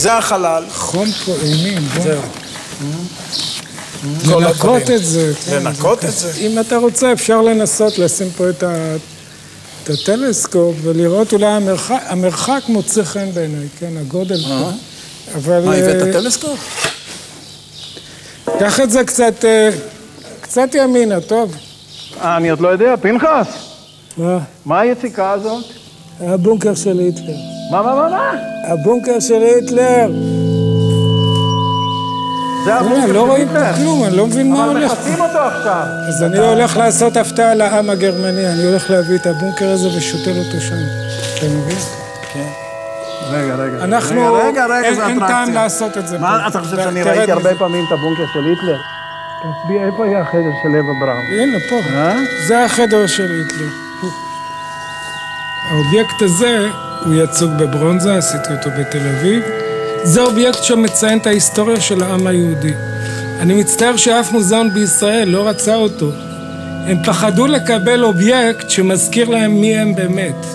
זה החלל. חום פה אימים, בוא. זהו. לנקות את זה. כן, לנקות את זה. אם אתה רוצה, אפשר לנסות לשים פה את, ה... את הטלסקופ ולראות אולי המרחק, המרחק מוצא חן בעיניי, כן, הגודל פה. אבל... מה, הבאת אה, טלסקופ? קח את זה קצת, אה, קצת ימינה, טוב. אה, אני עוד לא יודע, פנחס, מה? מה היציקה הזאת? הבונקר של היטלר. מה, מה, מה, מה? הבונקר של היטלר. זה תראה, הבונקר לא של רואים היטלר. כלום, אני לא מבין מה אבל הולך. מכסים אותו עכשיו. אז אני הולך לעשות הפתעה לעם הגרמני, אני הולך להביא את הבונקר הזה ושותל אותו שם. אתה מבין? רגע, רגע. אנחנו, רגע, רגע, רגע, אין, אין. טעם לעשות את זה פה. מה, אתה חושב שאני ראיתי הרבה. פעמים את הבונקר של היטלר? תצביע, איפה היה החדר של לבה בראון? הנה, פה. אה? זה החדר של היטלר. האובייקט הזה הוא יצוג בברונזה, עשיתי אותו בתל אביב. זה אובייקט שמציין את ההיסטוריה של העם היהודי. אני מצטער שאף מוזיאון בישראל לא רצה אותו. הם פחדו לקבל אובייקט שמזכיר להם מי הם באמת.